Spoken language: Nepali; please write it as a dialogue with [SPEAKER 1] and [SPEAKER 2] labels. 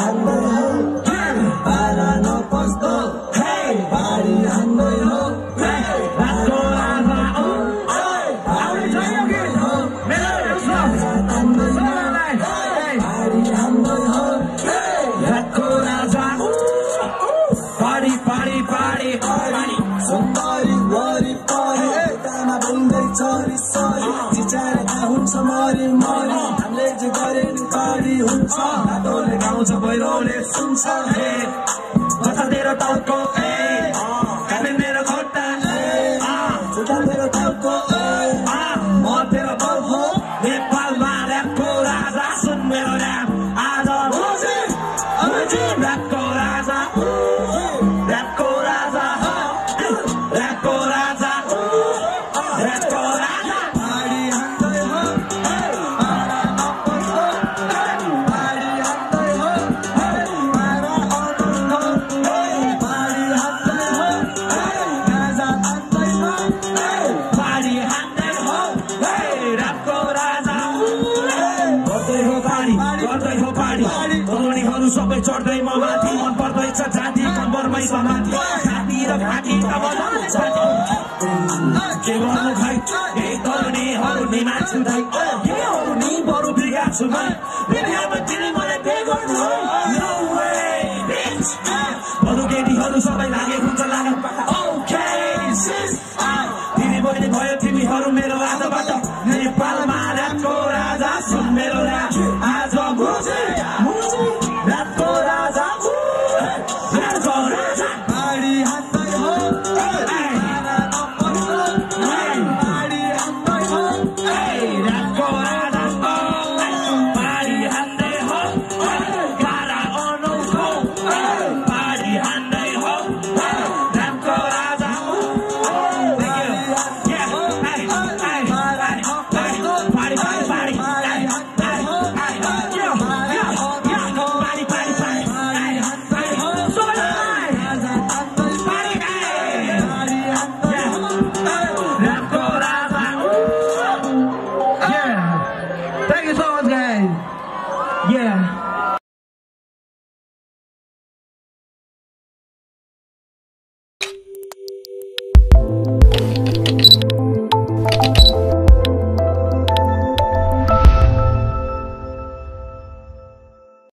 [SPEAKER 1] हान्दै हो पाला नपस्तो बारी हान्दै हो Sorry, sorry, teacher, I want some more, more. जे गरे हुन्छ। रातोले गाउँछ पहिरोले सुन्छ। हे कथा मेरो टाउको ए म नेपालमा राजा सुन मेरो पाडी तरुणीहरू सबै चढ्दै म माथि मन पर्दैछ जाति कम्बरमै समाथि छाती र घाँटी के गर्नु भाइ ए तरुणीहरू नि माछु दाइ केहरू नि बरु बिगा छु म तिमी मलाई पे गर्नु. अरू केटीहरू सबै लागे हुन्छ लागत ओके दिदी बहिनी भयो तिमीहरू